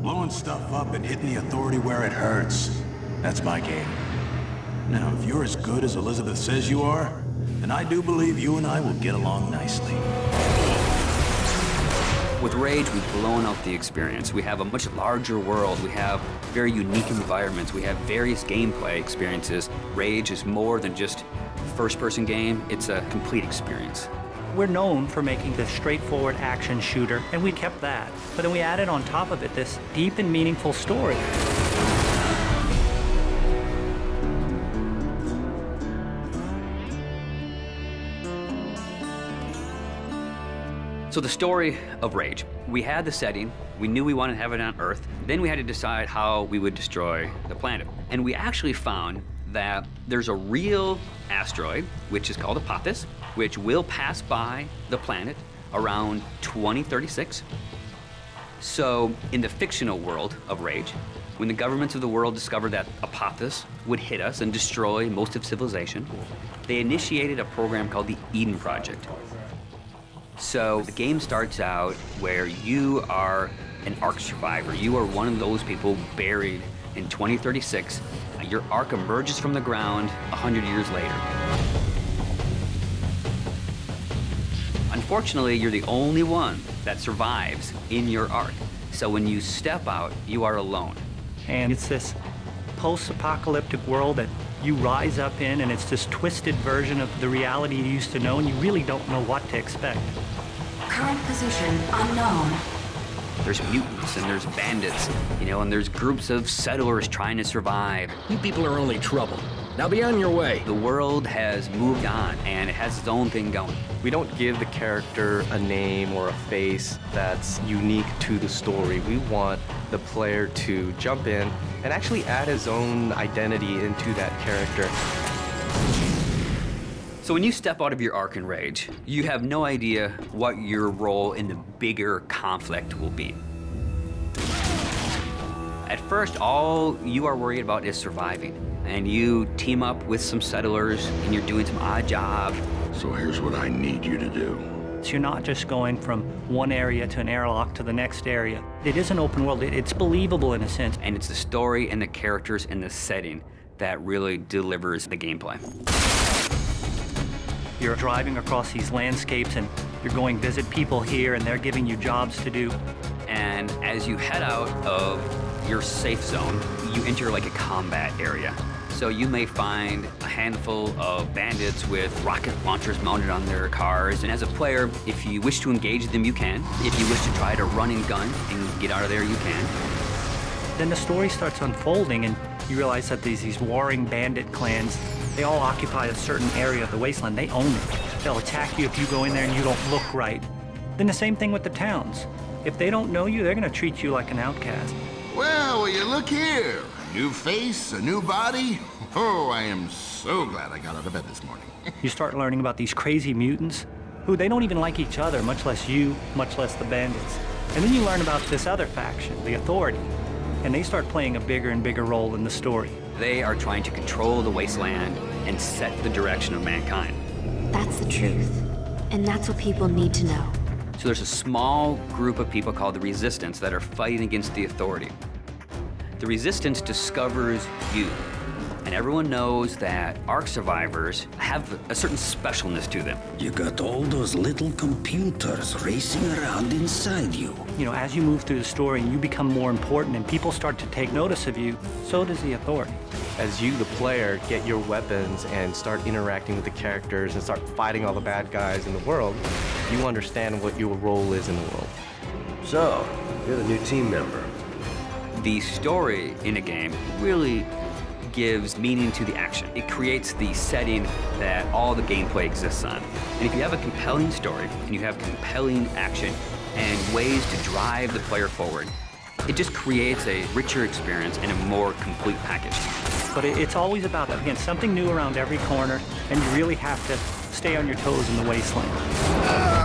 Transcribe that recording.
Blowing stuff up and hitting the authority where it hurts. That's my game. Now, if you're as good as Elizabeth says you are, then I do believe you and I will get along nicely. With Rage, we've blown out the experience. We have a much larger world. We have very unique environments. We have various gameplay experiences. Rage is more than just a first-person game. It's a complete experience. We're known for making this straightforward action shooter, and we kept that. But then we added on top of it this deep and meaningful story. So the story of Rage. We had the setting, we knew we wanted to have it on Earth, then we had to decide how we would destroy the planet. And we actually found that there's a real asteroid, which is called Apophis, which will pass by the planet around 2036. So in the fictional world of Rage, when the governments of the world discovered that Apophis would hit us and destroy most of civilization, they initiated a program called the Eden Project, so the game starts out where you are an Ark survivor. You are one of those people buried in 2036. Your Ark emerges from the ground 100 years later. Unfortunately, you're the only one that survives in your Ark. So when you step out, you are alone. And it's this post-apocalyptic world that you rise up in, and it's this twisted version of the reality you used to know, and you really don't know what to expect. Current position unknown. There's mutants and there's bandits, you know, and there's groups of settlers trying to survive. You people are only trouble. Now be on your way. The world has moved on and it has its own thing going. We don't give the character a name or a face that's unique to the story. We want the player to jump in and actually add his own identity into that character. So when you step out of your Ark and Rage, you have no idea what your role in the bigger conflict will be. At first, all you are worried about is surviving. And you team up with some settlers, and you're doing some odd job. So here's what I need you to do. So you're not just going from one area to an airlock to the next area. It is an open world. It's believable in a sense. And it's the story and the characters and the setting that really delivers the gameplay. You're driving across these landscapes and you're going visit people here and they're giving you jobs to do. And as you head out of your safe zone, you enter like a combat area. So you may find a handful of bandits with rocket launchers mounted on their cars. And as a player, if you wish to engage them, you can. If you wish to try to run and gun and get out of there, you can. Then the story starts unfolding and you realize that these, these warring bandit clans they all occupy a certain area of the wasteland. They own it. They'll attack you if you go in there and you don't look right. Then the same thing with the towns. If they don't know you, they're going to treat you like an outcast. Well, will you look here. A new face, a new body. Oh, I am so glad I got out of bed this morning. you start learning about these crazy mutants who they don't even like each other, much less you, much less the bandits. And then you learn about this other faction, the Authority, and they start playing a bigger and bigger role in the story. They are trying to control the wasteland and set the direction of mankind. That's the truth. And that's what people need to know. So there's a small group of people called the Resistance that are fighting against the Authority. The Resistance discovers you and everyone knows that Ark survivors have a certain specialness to them. You got all those little computers racing around inside you. You know, as you move through the story and you become more important and people start to take notice of you, so does the authority. As you, the player, get your weapons and start interacting with the characters and start fighting all the bad guys in the world, you understand what your role is in the world. So, you're the new team member. The story in a game really gives meaning to the action. It creates the setting that all the gameplay exists on. And if you have a compelling story and you have compelling action and ways to drive the player forward, it just creates a richer experience and a more complete package. But it's always about, again, something new around every corner, and you really have to stay on your toes in the wasteland.